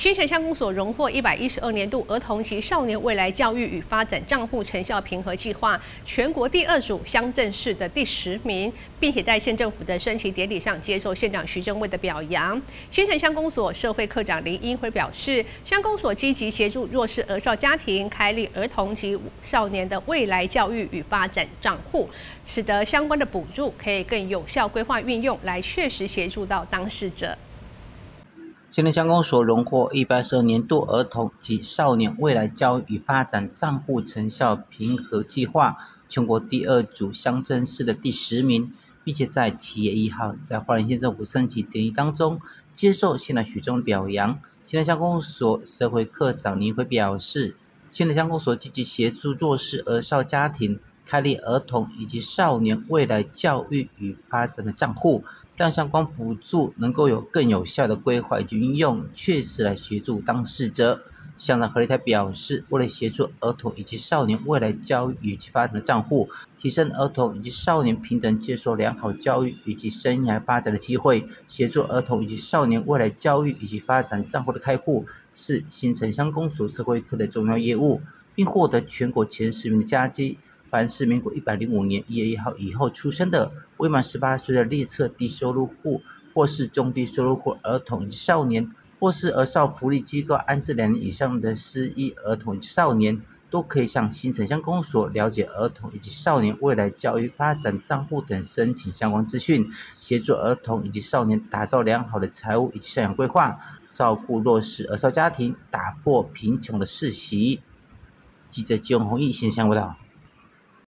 新城乡公所荣获一百一十二年度儿童及少年未来教育与发展账户成效评核计划全国第二组乡镇市的第十名，并且在县政府的升旗典礼上接受县长徐正伟的表扬。新城乡公所社会科长林英辉表示，乡公所积极协助弱势儿少家庭开立儿童及少年的未来教育与发展账户，使得相关的补助可以更有效规划运用，来确实协助到当事者。新城乡公所荣获一百十二年度儿童及少年未来教育与发展账户成效评核计划全国第二组乡镇市的第十名，并且在七月一号在花莲县政府升旗典礼当中接受县长许中表扬。新城乡公所社会科长林辉表示，新城乡公所积极协助弱势儿少家庭开立儿童以及少年未来教育与发展的账户。让相关补助能够有更有效的规划以及运用，确实来协助当事者。乡长何立台表示，为了协助儿童以及少年未来教育与其发展的账户，提升儿童以及少年平等接受良好教育以及生涯发展的机会，协助儿童以及少年未来教育以及发展账户的开户，是新城乡公所社会科的重要业务，并获得全国前十名的佳绩。凡是民国一百零五年一月一号以后出生的未满十八岁的列册低收入户，或是中低收入户儿童以及少年，或是儿少福利机构安置两年以上的失忆儿童以及少年，都可以向新城乡公所了解儿童以及少年未来教育发展账户等申请相关资讯，协助儿童以及少年打造良好的财务以及赡养规划，照顾弱势儿少家庭，打破贫穷的世袭。记者金宏毅先向报道。